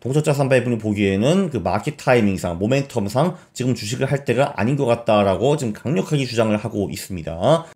동적자산 배분이 보기에는 그 마켓 타이밍상, 모멘텀상 지금 주식을 할 때가 아닌 것 같다라고 지금 강력하게 주장을 하고 있습니다.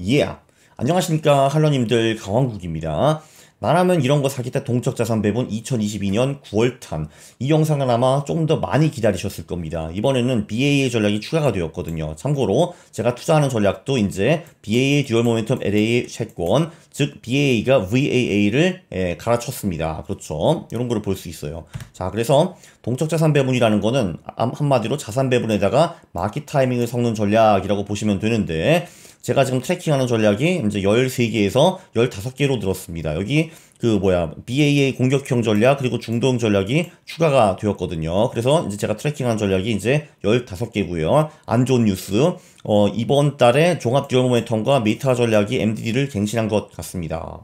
예. Yeah. 안녕하십니까 할투님들 강환국입니다. 나라면 이런 거 사겠다 동적자산 배분 2022년 9월탄 이 영상은 아마 좀 더 많이 기다리셨을 겁니다. 이번에는 BAA 전략이 추가가 되었거든요. 참고로 제가 투자하는 전략도 이제 BAA dual 모멘텀 LAA 채권 즉 BAA가 VAA를 예, 갈아치웠습니다. 그렇죠. 이런 거를 볼 수 있어요. 자 그래서 동적자산 배분이라는 거는 한마디로 자산 배분에다가 마켓 타이밍을 섞는 전략이라고 보시면 되는데 제가 지금 tracking하는 전략이 이제 13개에서 15개로 늘었습니다. 여기 그 뭐야 BAA 공격형 전략 그리고 중도형 전략이 추가가 되었거든요. 그래서 이제 제가 tracking한 전략이 이제 15개고요. 안 좋은 뉴스. 어, 이번 달에 종합 dual 모멘텀과 메타 전략이 MDD를 갱신한 것 같습니다.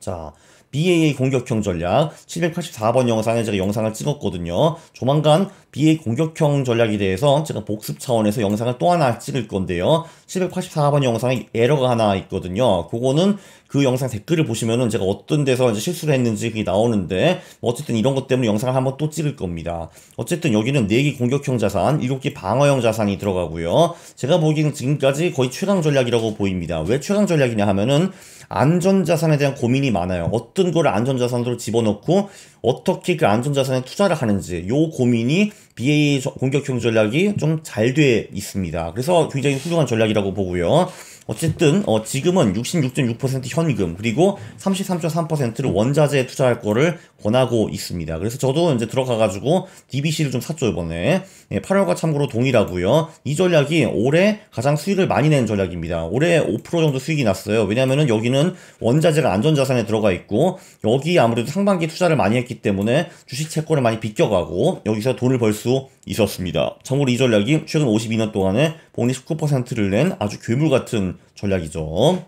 자, BAA 공격형 전략 784번 영상에 제가 영상을 찍었거든요. 조만간 BA 공격형 전략에 대해서 제가 복습 차원에서 영상을 또 하나 찍을 건데요. 784번 영상에 에러가 하나 있거든요. 그거는 그 영상 댓글을 보시면은 제가 어떤 데서 이제 실수를 했는지 그게 나오는데 뭐 어쨌든 이런 것 때문에 영상을 한번 또 찍을 겁니다. 어쨌든 여기는 4개 공격형 자산, 7개 방어형 자산이 들어가고요. 제가 보기에는 지금까지 거의 최강 전략이라고 보입니다. 왜 최강 전략이냐 하면은 안전자산에 대한 고민이 많아요. 어떤 거를 안전자산으로 집어넣고 어떻게 그 안전자산에 투자를 하는지 요 고민이 BA 공격형 전략이 좀 잘 돼 있습니다. 그래서 굉장히 훌륭한 전략이라고 보고요. 어쨌든 어, 지금은 66.6% 현금 그리고 33.3%를 원자재에 투자할 거를 권하고 있습니다. 그래서 저도 이제 들어가가지고 DBC를 좀 샀죠 이번에 예, 8월과 참고로 동일하고요. 이 전략이 올해 가장 수익을 많이 낸 전략입니다. 올해 5% 정도 수익이 났어요. 왜냐하면 여기는 원자재가 안전자산에 들어가 있고 여기 아무래도 상반기 투자를 많이 했기 때문에 주식 채권을 많이 비껴가고 여기서 돈을 벌 수 있었습니다. 참고로 이 전략이 최근 52년 동안에 복리 19%를 낸 아주 괴물 같은 전략이죠.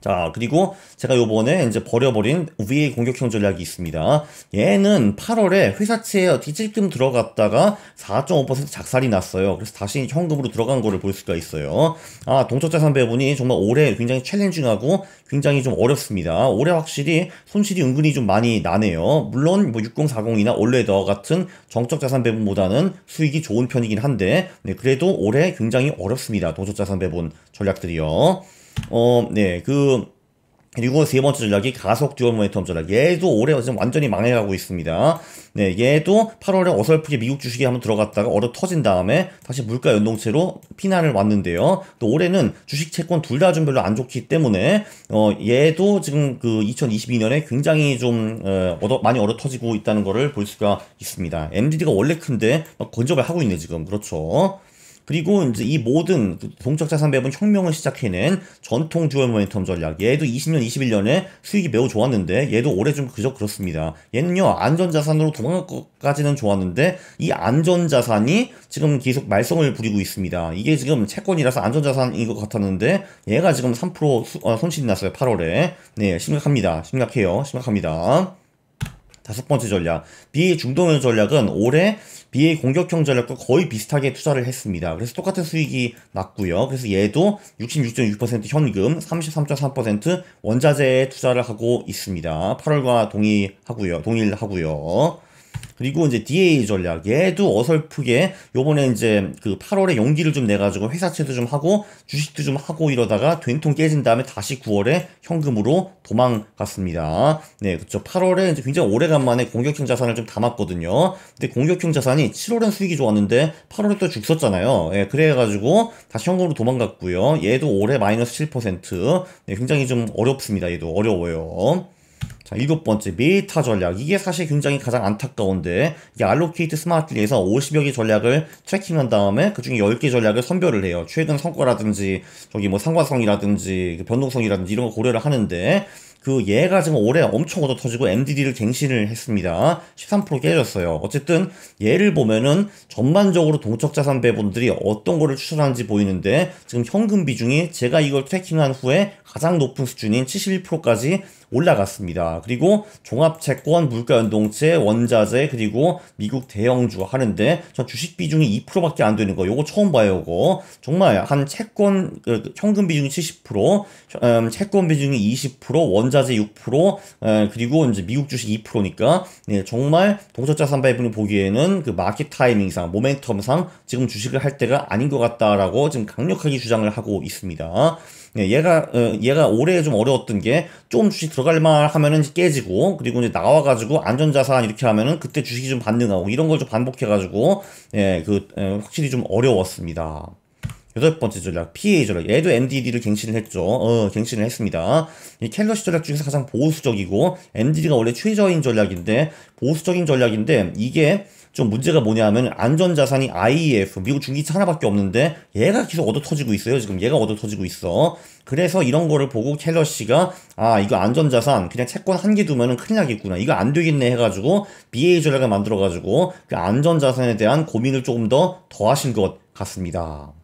자, 그리고 제가 요번에 이제 버려버린 VA 공격형 전략이 있습니다. 얘는 8월에 회사채에 어떻게 찔끔 들어갔다가 4.5% 작살이 났어요. 그래서 다시 현금으로 들어간 거를 볼 수가 있어요. 아, 동적자산 배분이 정말 올해 굉장히 challenging하고 굉장히 좀 어렵습니다. 올해 확실히 손실이 은근히 좀 많이 나네요. 물론 뭐 6040이나 All Weather 같은 정적자산 배분보다는 수익이 좋은 편이긴 한데, 네, 그래도 올해 굉장히 어렵습니다. 동적자산 배분 전략들이요. 어, 네, 그, 그리고 세 번째 전략이 가속 dual momentum 전략. 얘도 올해 지금 완전히 망해가고 있습니다. 네, 얘도 8월에 어설프게 미국 주식에 한번 들어갔다가 얻어 터진 다음에 다시 물가 연동채로 피난을 왔는데요. 또 올해는 주식 채권 둘 다 좀 별로 안 좋기 때문에 어, 얘도 지금 그 2022년에 굉장히 좀 어, 얻어, 많이 얻어 터지고 있다는 것을 볼 수가 있습니다. MDD가 원래 큰데 막 근접을 하고 있네 지금. 그렇죠. 그리고 이제 이 모든 동적 자산 배분 혁명을 시작해낸 전통 dual momentum 전략. 얘도 20년, 21년에 수익이 매우 좋았는데 얘도 올해 좀 그저 그렇습니다. 얘는요 안전 자산으로 도망갈 것까지는 좋았는데 이 안전 자산이 지금 계속 말썽을 부리고 있습니다. 이게 지금 채권이라서 안전 자산인 것 같았는데 얘가 지금 3% 수, 어, 손실이 났어요. 8월에. 네, 심각합니다. 심각해요. 심각합니다. 다섯 번째 전략. BA 중동형 전략은 올해 BA 공격형 전략과 거의 비슷하게 투자를 했습니다. 그래서 똑같은 수익이 났고요. 그래서 얘도 66.6% 현금, 33.3% 원자재에 투자를 하고 있습니다. 8월과 동의하고요. 동일하고요. 그리고 이제 DA 전략 얘도 어설프게 요번에 이제 그 8월에 용기를 좀 내가지고 회사채도 좀 하고 주식도 좀 하고 이러다가 된통 깨진 다음에 다시 9월에 현금으로 도망갔습니다. 네, 그렇죠. 8월에 이제 굉장히 오래간만에 공격형 자산을 좀 담았거든요. 근데 공격형 자산이 7월엔 수익이 좋았는데 8월에 또 죽었잖아요. 예, 그래가지고 다시 현금으로 도망갔고요. 얘도 올해 마이너스 7%. 네, 굉장히 좀 어렵습니다. 얘도 어려워요. 자, 일곱 번째, 메타 전략. 이게 사실 굉장히 가장 안타까운데, 이게 Allocate Smartly에서 50여 개 전략을 tracking한 다음에 그 중에 10개 전략을 선별을 해요. 최근 성과라든지, 저기 뭐 상관성이라든지, 그 변동성이라든지 이런 거 고려를 하는데, 그 얘가 지금 올해 엄청 얻어 터지고 MDD를 갱신을 했습니다. 13% 깨졌어요. 어쨌든 얘를 보면은 전반적으로 동적 자산 배분들이 어떤 거를 추천하는지 보이는데 지금 현금 비중이 제가 이걸 tracking한 후에 가장 높은 수준인 71%까지 올라갔습니다. 그리고 종합채권, 물가연동체, 원자재, 그리고 미국 대형주 하는데 전 주식 비중이 2%밖에 안 되는 거 요거 처음 봐요, 요거. 정말 한 채권 그, 현금 비중이 70%, 음, 채권 비중이 20%, 원 원자재 6%, 에, 그리고 이제 미국 주식 2%니까 네, 정말 동적자산 배분이 보기에는 그 마켓 타이밍상, 모멘텀상 지금 주식을 할 때가 아닌 것 같다라고 지금 강력하게 주장을 하고 있습니다. 네, 얘가 어, 얘가 올해 좀 어려웠던 게좀 주식 들어갈 만 하면은 깨지고 그리고 이제 나와가지고 안전자산 이렇게 하면은 그때 주식이 좀 반등하고 이런 걸 좀 반복해가지고 예, 그 예, 확실히 좀 어려웠습니다. 여덟 번째 전략, PA 전략. 얘도 MDD를 갱신을 했죠. 어, 갱신을 했습니다. 이 캘러시 전략 중에서 가장 보수적이고, MDD가 원래 최저인 전략인데, 보수적인 전략인데, 이게 좀 문제가 뭐냐면 안전자산이 IEF 미국 중기차 하나밖에 없는데 얘가 계속 얻어 터지고 있어요 지금 얘가 얻어 터지고 있어 그래서 이런 거를 보고 켈러 씨가 아 이거 안전자산 그냥 채권 한 개 두면은 큰일 나겠구나 이거 안 되겠네 해가지고 BA 전략을 만들어 가지고 그 안전자산에 대한 고민을 조금 더 더하신 것 같습니다.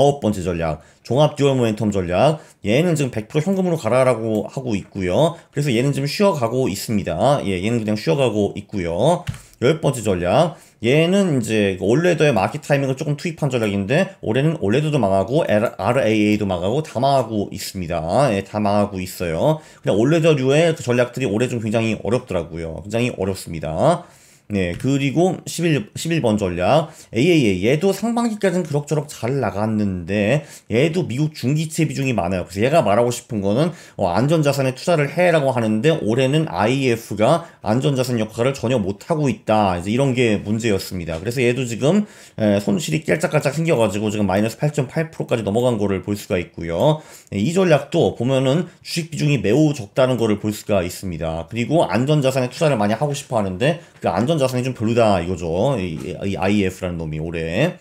아홉 번째 전략 종합 dual momentum 전략 얘는 지금 100% 현금으로 가라라고 하고 있고요 그래서 얘는 지금 쉬어가고 있습니다 예 얘는 그냥 쉬어가고 있고요 열 번째 전략 얘는 이제 All Weather의 market timing을 조금 투입한 전략인데 올해는 올레더도 망하고 RAA도 망하고 다 망하고 있습니다. 예, 다 망하고 있어요. 그냥 올레더류의 그 전략들이 올해 좀 굉장히 어렵더라고요. 굉장히 어렵습니다. 네, 그리고 11, 11번 전략. AAA. 얘도 상반기까지는 그럭저럭 잘 나갔는데, 얘도 미국 중기채 비중이 많아요. 그래서 얘가 말하고 싶은 거는, 어, 안전자산에 투자를 해라고 하는데, 올해는 IEF가 안전자산 역할을 전혀 못하고 있다. 이제 이런 게 문제였습니다. 그래서 얘도 지금, 에, 손실이 깔짝깔짝 생겨가지고, 지금 마이너스 8.8%까지 넘어간 거를 볼 수가 있고요. 네, 이 전략도 보면은 주식 비중이 매우 적다는 거를 볼 수가 있습니다. 그리고 안전자산에 투자를 많이 하고 싶어 하는데, 그 안전 자산이 좀 별로다 이거죠. 이, 이 IF라는 놈이 올해.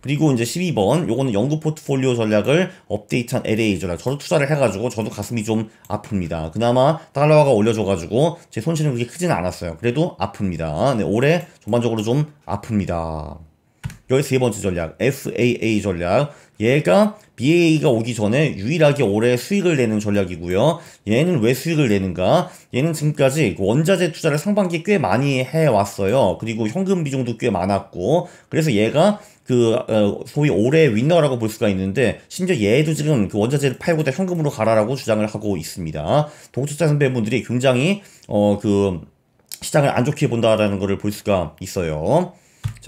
그리고 이제 12번 요거는 연구 포트폴리오 전략을 업데이트한 LA 전략. 저도 투자를 해가지고 저도 가슴이 좀 아픕니다. 그나마 달러화가 올려줘가지고 제 손실은 그렇게 크지는 않았어요. 그래도 아픕니다. 네, 올해 전반적으로 좀 아픕니다. 13번째 전략 FAA 전략 얘가 BA가 오기 전에 유일하게 올해 수익을 내는 전략이고요. 얘는 왜 수익을 내는가? 얘는 지금까지 그 원자재 투자를 상반기에 꽤 많이 해왔어요. 그리고 현금 비중도 꽤 많았고 그래서 얘가 그 어, 소위 올해 위너라고 볼 수가 있는데 심지어 얘도 지금 그 원자재를 팔고 다 현금으로 가라라고 주장을 하고 있습니다. 동투자 선배분들이 굉장히 어 그 시장을 안 좋게 본다라는 것을 볼 수가 있어요.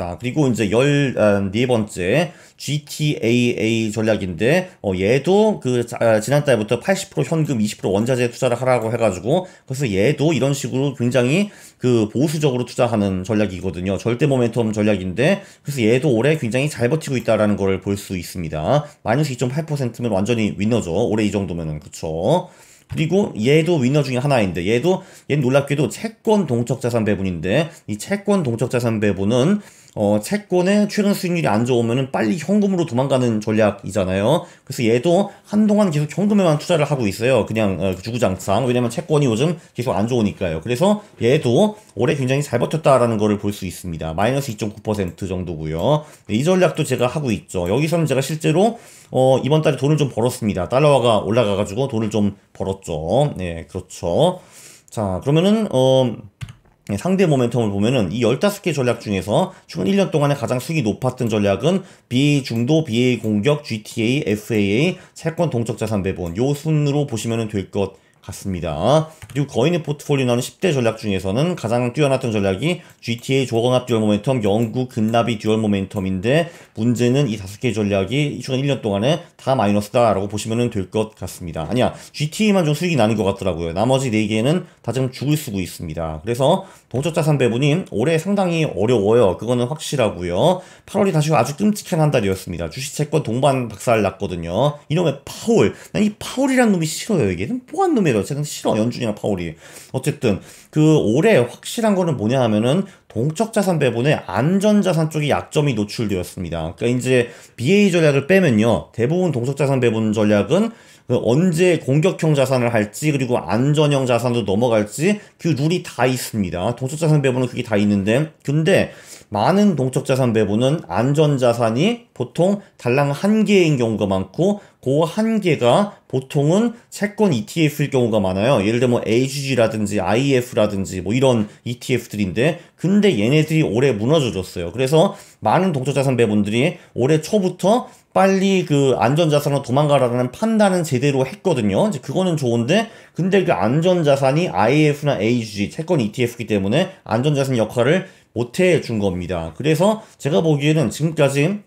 자, 그리고 이제 열, 아, 네 번째, GTAA 전략인데, 어, 얘도 그, 아, 지난달부터 80% 현금, 20% 원자재 투자를 하라고 해가지고, 그래서 얘도 이런 식으로 굉장히 그 보수적으로 투자하는 전략이거든요. 절대 모멘텀 전략인데, 그래서 얘도 올해 굉장히 잘 버티고 있다라는 걸 볼 수 있습니다. 마이너스 2.8%면 완전히 위너죠. 올해 이 정도면은, 그쵸. 그리고 얘도 위너 중에 하나인데 얘도 얘는 놀랍게도 채권 동적 자산 배분인데 이 채권 동적 자산 배분은 어, 채권의 최근 수익률이 안 좋으면 빨리 현금으로 도망가는 전략이잖아요. 그래서 얘도 한동안 계속 현금에만 투자를 하고 있어요. 그냥 어, 주구장창. 왜냐면 채권이 요즘 계속 안 좋으니까요. 그래서 얘도 올해 굉장히 잘 버텼다라는 거를 볼 수 있습니다. 마이너스 2.9% 정도고요. 네, 이 전략도 제가 하고 있죠. 여기서는 제가 실제로 어, 이번 달에 돈을 좀 벌었습니다. 달러화가 올라가가지고 돈을 좀 벌었죠. 네, 그렇죠. 자, 그러면은, 어, 네, 상대 모멘텀을 보면은 이 15개 전략 중에서 최근 1년 동안에 가장 수익이 높았던 전략은 BA 중도, BA 공격, GTA, FAA, 채권 동적 자산 배분. 요 순으로 보시면 될 것 같습니다. 그리고 거인의 포트폴리오 나오는 10대 전략 중에서는 가장 뛰어났던 전략이 GTA 종합 dual momentum, 영구 근납이 dual momentum인데 문제는 이 다섯 개 전략이 최근 1년 동안에 다 마이너스다라고 보시면 될 것 같습니다. 아니야, GTA만 좀 수익이 나는 것 같더라고요. 나머지 4개는 다 지금 죽을 쓰고 있습니다. 그래서 동적 자산 배분이 올해 상당히 어려워요. 그거는 확실하고요. 8월이 다시 아주 끔찍한 한 달이었습니다. 주식 채권 동반 박살 났거든요. 이놈의 파월. 난 이 파월이란 놈이 싫어요. 이게 뭐한 놈이에요. 어쨌든 싫어. 연준이나 파월이. 어쨌든 그 올해 확실한 거는 뭐냐 하면은 동적 자산 배분에 안전 자산 쪽이 약점이 노출되었습니다. 그러니까 이제 BA 전략을 빼면요. 대부분 동적 자산 배분 전략은 그 언제 공격형 자산을 할지 그리고 안전형 자산도 넘어갈지 그 룰이 다 있습니다. 동적 자산 배분은 그게 다 있는데 근데 많은 동적 자산 배분은 안전 자산이 보통 달랑 한 개인 경우가 많고 그 한 개가 보통은 채권 ETF일 경우가 많아요. 예를 들면 뭐 AGG라든지 IF라든지 뭐 이런 ETF들인데 근데 얘네들이 올해 무너져줬어요. 그래서 많은 동적 자산 배분들이 올해 초부터 빨리 그 안전자산으로 도망가라는 판단은 제대로 했거든요. 이제 그거는 좋은데, 근데 그 안전자산이 IF나 AG, 채권 ETF이기 때문에 안전자산 역할을 못 해 준 겁니다. 그래서 제가 보기에는 지금까지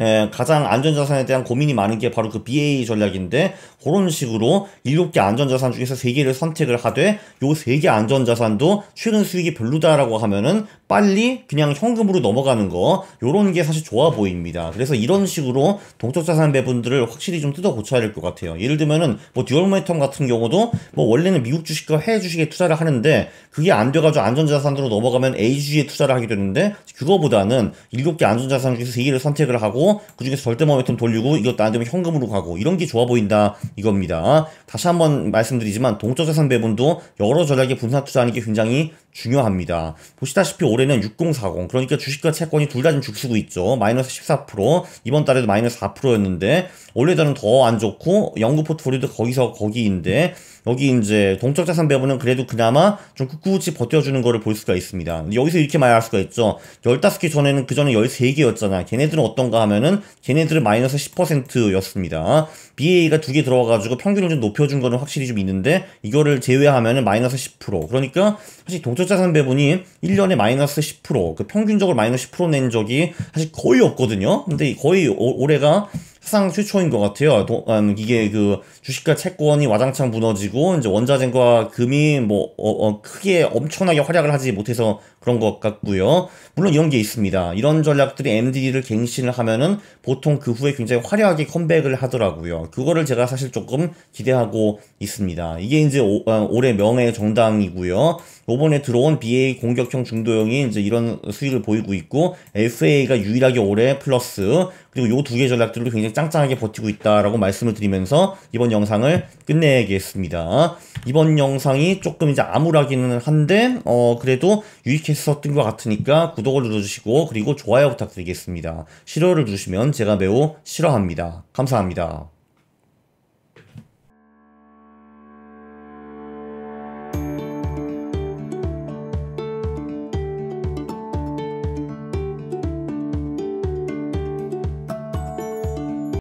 에, 가장 안전자산에 대한 고민이 많은 게 바로 그 BA 전략인데 그런 식으로 7개 안전자산 중에서 3개를 선택을 하되 요 3개 안전자산도 최근 수익이 별로다라고 하면은 빨리 그냥 현금으로 넘어가는 거 요런 게 사실 좋아 보입니다. 그래서 이런 식으로 동적 자산 배분들을 확실히 좀 뜯어 고쳐야 될 것 같아요. 예를 들면은 뭐 dual momentum 같은 경우도 뭐 원래는 미국 주식과 해외 주식에 투자를 하는데 그게 안 돼가지고 안전자산으로 넘어가면 AGG에 투자를 하게 되는데 그거보다는 7개 안전자산 중에서 3개를 선택을 하고 그 중에서 절대 모멘텀 돌리고 이것도 안 되면 현금으로 가고 이런 게 좋아 보인다 이겁니다. 다시 한번 말씀드리지만 동적 자산 배분도 여러 전략의 분산 투자하는 게 굉장히 중요합니다. 보시다시피 올해는 6040 그러니까 주식과 채권이 둘 다 좀 죽쓰고 있죠. 마이너스 14% 이번 달에도 마이너스 4%였는데 올해들은 더 안 좋고 연구 포트폴리오도 거기서 거기인데 여기 이제 동적 자산 배분은 그래도 그나마 좀 꿋꿋이 버텨주는 거를 볼 수가 있습니다. 여기서 이렇게 말할 수가 있죠. 15개 전에는 그 전에 13개였잖아. 걔네들은 어떤가 하면은 걔네들은 마이너스 10%였습니다. BA가 두 개 들어와가지고 평균을 좀 높여준 거는 확실히 좀 있는데 이거를 제외하면은 마이너스 10% 그러니까 사실 동적 자산 배분이 1년에 마이너스 10%그 평균적으로 마이너스 10%낸 적이 사실 거의 없거든요. 근데 거의 오, 올해가 사상 최초인 것 같아요. 도, 음, 이게 그 주식과 채권이 와장창 무너지고 이제 원자재과 금이 뭐 어, 어, 크게 엄청나게 활약을 하지 못해서 그런 것 같고요. 물론 이런 게 있습니다. 이런 전략들이 MD를 갱신을 하면은 보통 그 후에 굉장히 화려하게 컴백을 하더라고요. 그거를 제가 사실 조금 기대하고 있습니다. 이게 이제 오, 어, 올해 명예 정당이고요. 요번에 들어온 BA 공격형 중도형이 이제 이런 수익을 보이고 있고 FA가 유일하게 올해 플러스 그리고 요 두 개 전략들도 굉장히 짱짱하게 버티고 있다라고 말씀을 드리면서 이번 영상을 끝내겠습니다. 이번 영상이 조금 이제 암울하기는 한데 어 그래도 유익 했었던 것 같으니까 구독을 눌러주시고 그리고 좋아요 부탁드리겠습니다. 싫어를 누르시면 제가 매우 싫어합니다. 감사합니다.